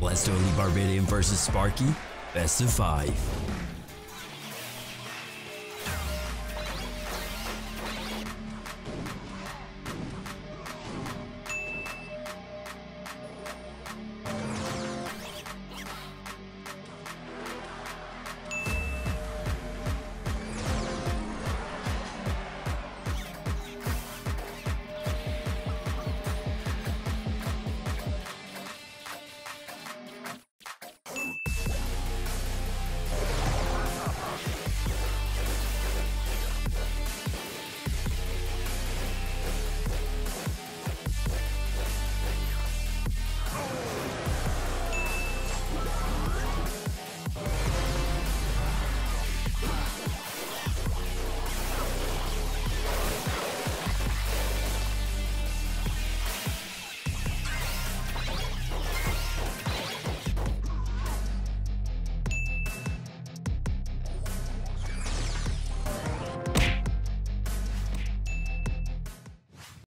Let's Barbadian versus Sparky, best of five.